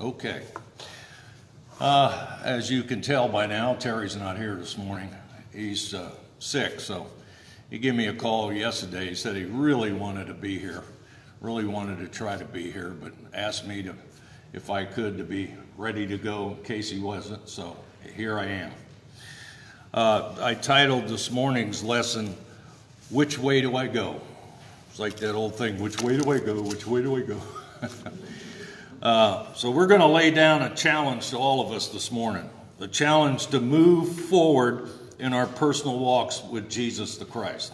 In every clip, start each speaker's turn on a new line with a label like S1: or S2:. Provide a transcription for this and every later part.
S1: Okay. Uh, as you can tell by now, Terry's not here this morning. He's uh, sick, so he gave me a call yesterday. He said he really wanted to be here, really wanted to try to be here, but asked me to, if I could, to be ready to go in case he wasn't. So here I am. Uh, I titled this morning's lesson, Which Way Do I Go? It's like that old thing, which way do I go? Which way do I go? uh, so we're going to lay down a challenge to all of us this morning. The challenge to move forward in our personal walks with Jesus the Christ.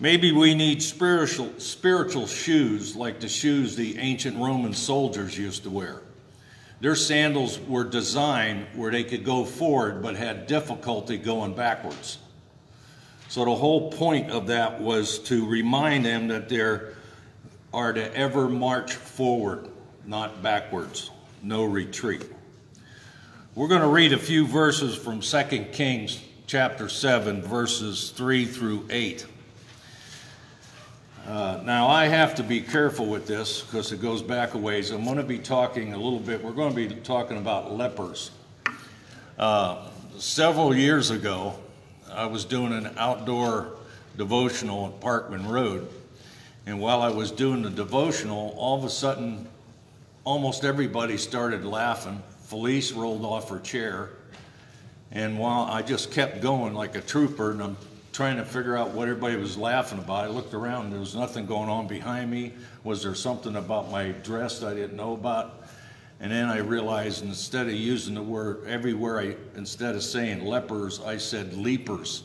S1: Maybe we need spiritual, spiritual shoes like the shoes the ancient Roman soldiers used to wear. Their sandals were designed where they could go forward but had difficulty going backwards. So the whole point of that was to remind them that they are to ever march forward, not backwards, no retreat. We're going to read a few verses from 2 Kings chapter 7, verses 3 through 8. Uh, now, I have to be careful with this because it goes back a ways. I'm going to be talking a little bit, we're going to be talking about lepers. Uh, several years ago, I was doing an outdoor devotional at Parkman Road. And while I was doing the devotional, all of a sudden, almost everybody started laughing. Felice rolled off her chair. And while I just kept going like a trooper, and I'm trying to figure out what everybody was laughing about. I looked around, there was nothing going on behind me. Was there something about my dress I didn't know about? And then I realized instead of using the word everywhere, I instead of saying lepers, I said leapers.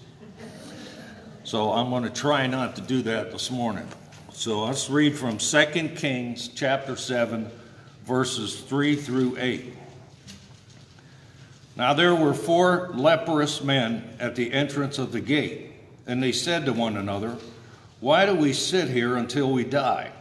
S1: So I'm going to try not to do that this morning. So let's read from 2 Kings chapter 7, verses 3 through 8. Now there were four leprous men at the entrance of the gate and they said to one another, Why do we sit here until we die?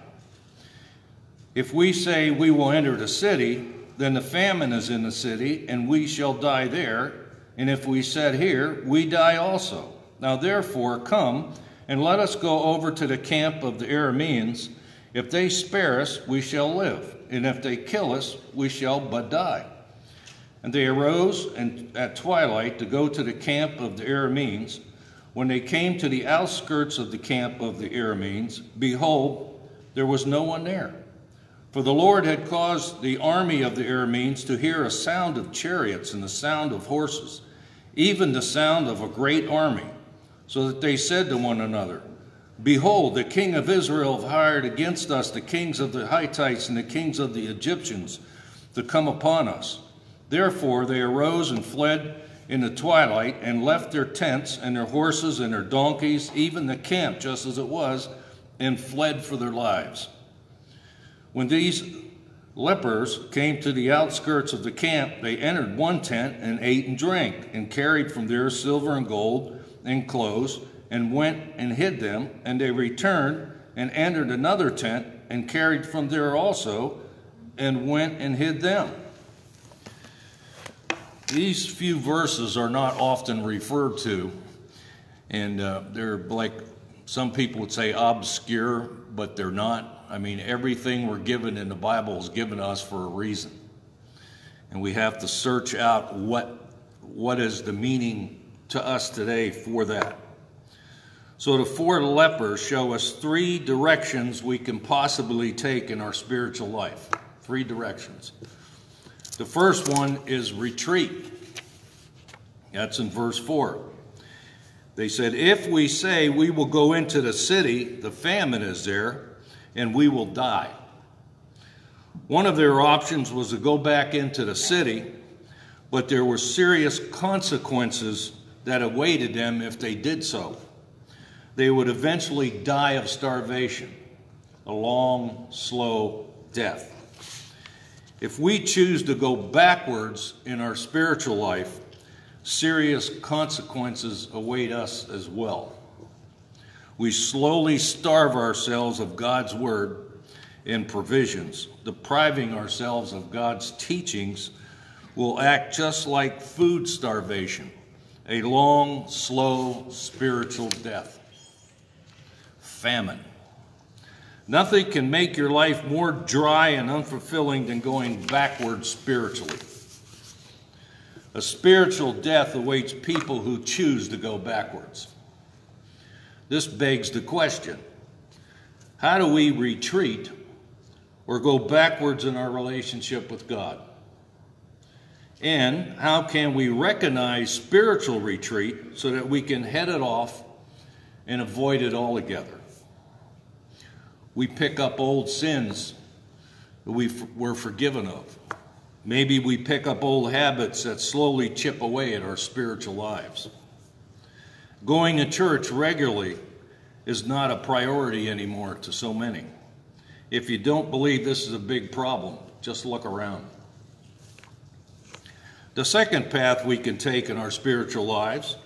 S1: If we say we will enter the city, then the famine is in the city, and we shall die there. And if we sit here, we die also. Now therefore, come and let us go over to the camp of the Arameans. If they spare us, we shall live, and if they kill us, we shall but die. And they arose and at twilight to go to the camp of the Arameans. When they came to the outskirts of the camp of the Arameans, behold, there was no one there. For the Lord had caused the army of the Arameans to hear a sound of chariots and the sound of horses, even the sound of a great army, so that they said to one another, Behold, the king of Israel have hired against us the kings of the Hittites and the kings of the Egyptians to come upon us. Therefore they arose and fled in the twilight and left their tents and their horses and their donkeys, even the camp just as it was, and fled for their lives. When these lepers came to the outskirts of the camp, they entered one tent and ate and drank, and carried from there silver and gold and clothes, and went and hid them. And they returned and entered another tent and carried from there also, and went and hid them. These few verses are not often referred to, and uh, they're like some people would say obscure, but they're not. I mean, everything we're given in the Bible is given us for a reason. And we have to search out what, what is the meaning to us today for that. So the four lepers show us three directions we can possibly take in our spiritual life. Three directions. The first one is retreat. That's in verse 4. They said, If we say we will go into the city, the famine is there, and we will die. One of their options was to go back into the city, but there were serious consequences that awaited them if they did so. They would eventually die of starvation, a long, slow death. If we choose to go backwards in our spiritual life, serious consequences await us as well. We slowly starve ourselves of God's word and provisions. Depriving ourselves of God's teachings will act just like food starvation, a long, slow spiritual death. Famine. Nothing can make your life more dry and unfulfilling than going backwards spiritually. A spiritual death awaits people who choose to go backwards. This begs the question how do we retreat or go backwards in our relationship with God? And how can we recognize spiritual retreat so that we can head it off and avoid it altogether? We pick up old sins that we were forgiven of. Maybe we pick up old habits that slowly chip away at our spiritual lives. Going to church regularly is not a priority anymore to so many. If you don't believe this is a big problem, just look around. The second path we can take in our spiritual lives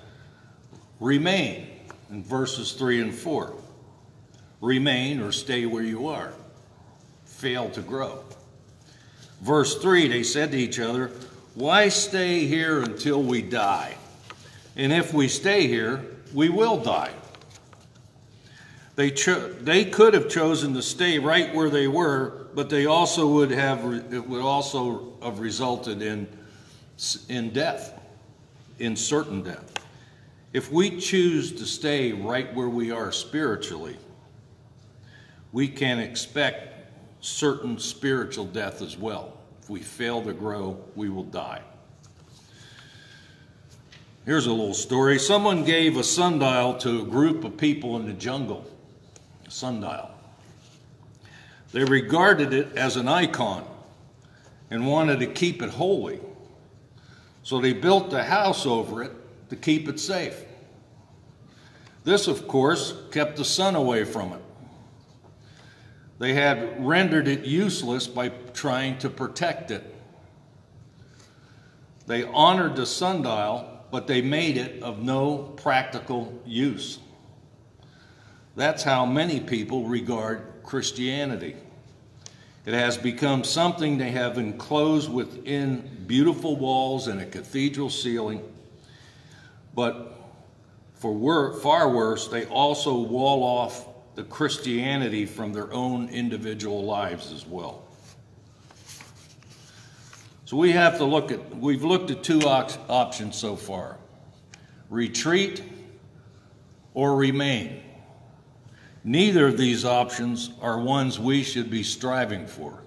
S1: remain in verses 3 and 4. Remain or stay where you are, fail to grow. Verse 3 they said to each other, Why stay here until we die? And if we stay here, we will die. They, cho- they could have chosen to stay right where they were, but they also would have re- it would also have resulted in in death, in certain death. If we choose to stay right where we are spiritually, we can expect certain spiritual death as well. If we fail to grow, we will die. Here's a little story. Someone gave a sundial to a group of people in the jungle sundial. They regarded it as an icon and wanted to keep it holy. So they built a house over it to keep it safe. This, of course, kept the sun away from it. They had rendered it useless by trying to protect it. They honored the sundial, but they made it of no practical use. That's how many people regard Christianity. It has become something they have enclosed within beautiful walls and a cathedral ceiling. But for wor- far worse, they also wall off the Christianity from their own individual lives as well. So we have to look at, we've looked at two op- options so far retreat or remain. Neither of these options are ones we should be striving for.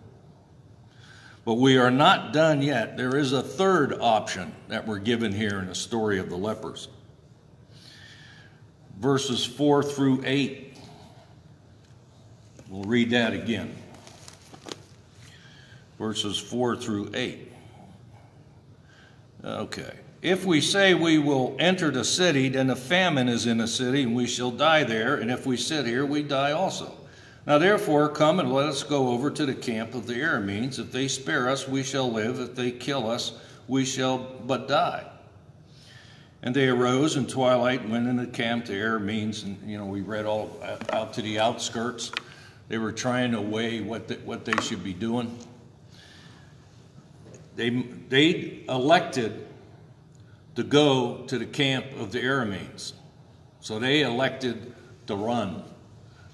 S1: But we are not done yet. There is a third option that we're given here in the story of the lepers. Verses 4 through 8. We'll read that again. Verses 4 through 8. Okay. If we say we will enter the city, then a famine is in the city, and we shall die there. And if we sit here, we die also. Now therefore, come and let us go over to the camp of the Arameans. If they spare us, we shall live. If they kill us, we shall but die. And they arose in twilight and went into the camp to Arameans. And, you know, we read all out to the outskirts. They were trying to weigh what, the, what they should be doing. They, they elected to go to the camp of the Arameans. So they elected to run.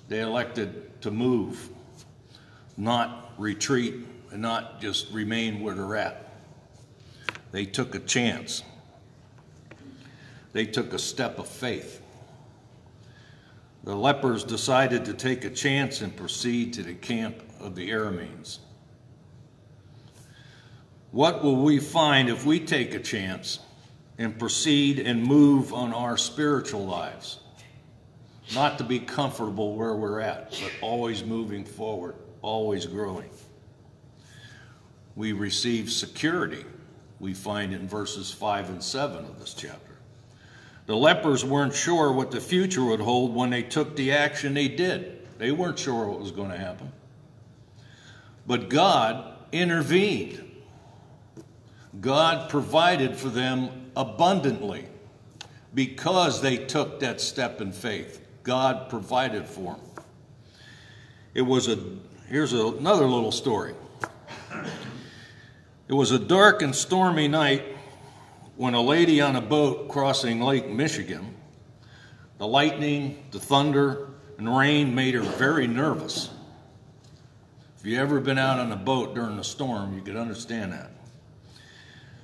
S1: They elected to move, not retreat, and not just remain where they're at. They took a chance. They took a step of faith. The lepers decided to take a chance and proceed to the camp of the Arameans. What will we find if we take a chance? And proceed and move on our spiritual lives. Not to be comfortable where we're at, but always moving forward, always growing. We receive security, we find in verses 5 and 7 of this chapter. The lepers weren't sure what the future would hold when they took the action they did. They weren't sure what was going to happen. But God intervened. God provided for them abundantly because they took that step in faith. God provided for them. It was a, here's a, another little story. It was a dark and stormy night when a lady on a boat crossing Lake Michigan, the lightning, the thunder, and rain made her very nervous. If you ever been out on a boat during a storm, you could understand that.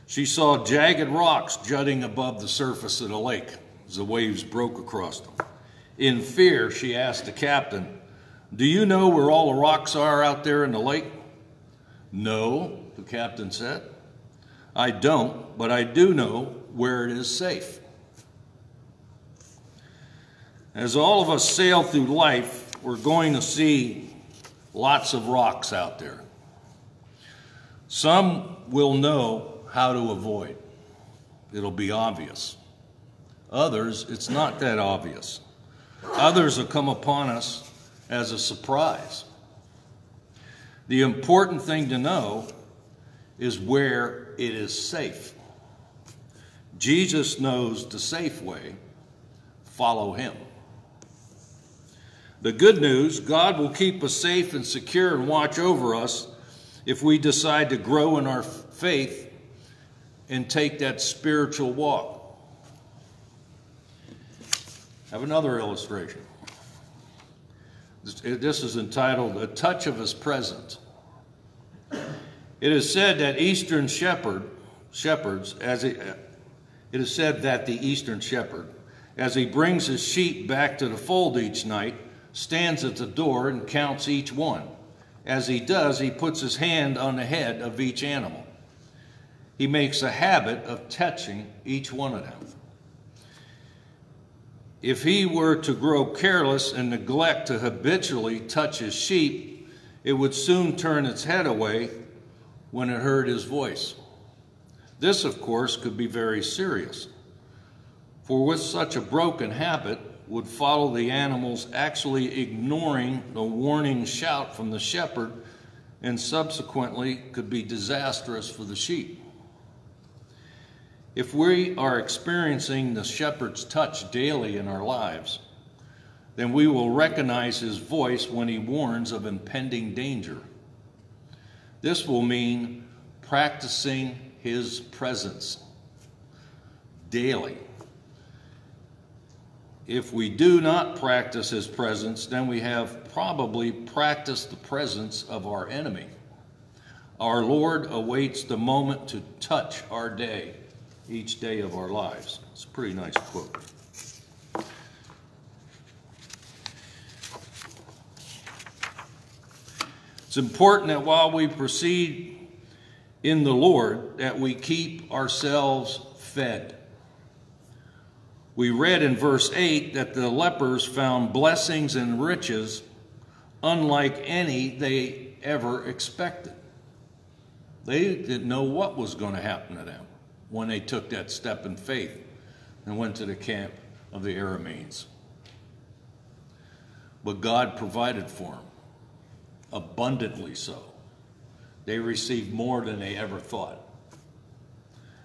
S1: She saw jagged rocks jutting above the surface of the lake as the waves broke across them. In fear, she asked the captain, Do you know where all the rocks are out there in the lake? No, the captain said. I don't, but I do know where it is safe. As all of us sail through life, we're going to see lots of rocks out there. Some will know how to avoid. It'll be obvious. Others, it's not that obvious. Others will come upon us as a surprise. The important thing to know is where it is safe. Jesus knows the safe way. Follow him. The good news God will keep us safe and secure and watch over us if we decide to grow in our faith and take that spiritual walk. I have another illustration. This is entitled A Touch of His Presence. It is said that Eastern shepherd, shepherds, as it, it is said that the Eastern shepherd, as he brings his sheep back to the fold each night, stands at the door and counts each one. As he does, he puts his hand on the head of each animal. He makes a habit of touching each one of them. If he were to grow careless and neglect to habitually touch his sheep, it would soon turn its head away when it heard his voice. This, of course, could be very serious. For with such a broken habit would follow the animals actually ignoring the warning shout from the shepherd and subsequently could be disastrous for the sheep. If we are experiencing the shepherd's touch daily in our lives, then we will recognize his voice when he warns of impending danger. This will mean practicing his presence daily. If we do not practice his presence, then we have probably practiced the presence of our enemy. Our Lord awaits the moment to touch our day each day of our lives. It's a pretty nice quote. It's important that while we proceed in the Lord, that we keep ourselves fed. We read in verse 8 that the lepers found blessings and riches unlike any they ever expected. They didn't know what was going to happen to them when they took that step in faith and went to the camp of the Arameans. But God provided for them, abundantly so. They received more than they ever thought.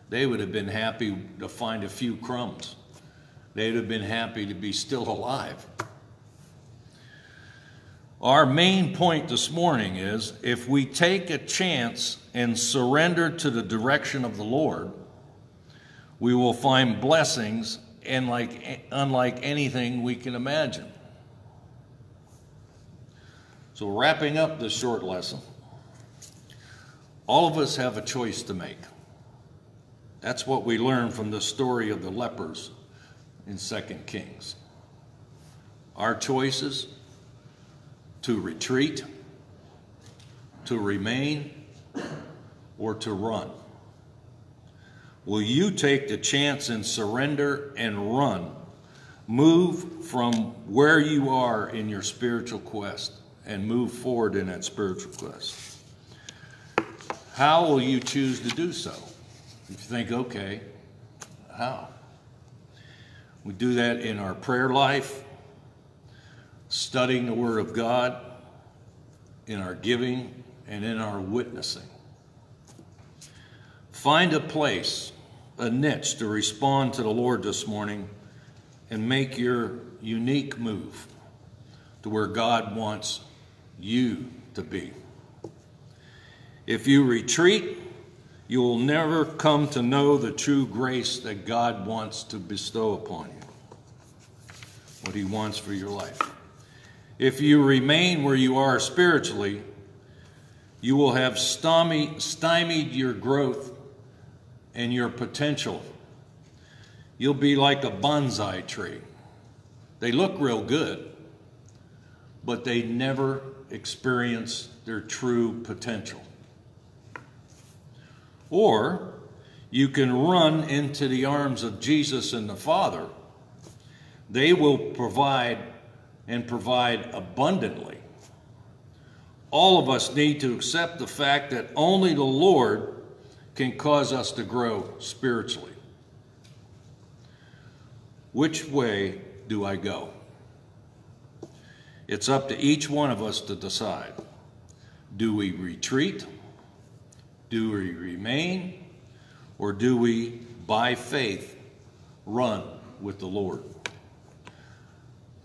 S1: They would have been happy to find a few crumbs. They'd have been happy to be still alive. Our main point this morning is if we take a chance and surrender to the direction of the Lord, we will find blessings and like, unlike anything we can imagine. So, wrapping up this short lesson, all of us have a choice to make. That's what we learn from the story of the lepers in 2 Kings. Our choices to retreat, to remain, or to run. Will you take the chance and surrender and run? Move from where you are in your spiritual quest and move forward in that spiritual quest. How will you choose to do so? If you think, okay, how? We do that in our prayer life, studying the Word of God, in our giving, and in our witnessing. Find a place, a niche to respond to the Lord this morning and make your unique move to where God wants you to be. If you retreat, you will never come to know the true grace that God wants to bestow upon you, what He wants for your life. If you remain where you are spiritually, You will have stymied, your growth and your potential. You'll be like a bonsai tree. They look real good, but they never experience their true potential. Or you can run into the arms of Jesus and the Father. They will provide and provide abundantly. All of us need to accept the fact that only the Lord can cause us to grow spiritually. Which way do I go? It's up to each one of us to decide. Do we retreat? Do we remain? Or do we, by faith, run with the Lord?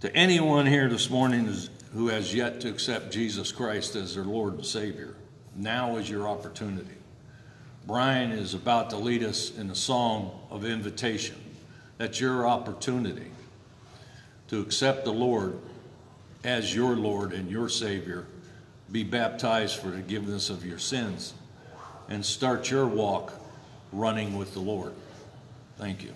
S1: To anyone here this morning who has yet to accept Jesus Christ as their Lord and Savior, now is your opportunity. Brian is about to lead us in a song of invitation. That's your opportunity to accept the Lord as your Lord and your Savior, be baptized for the forgiveness of your sins, and start your walk running with the Lord. Thank you.